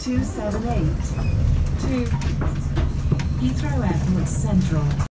278 to Heathrow Airport Central.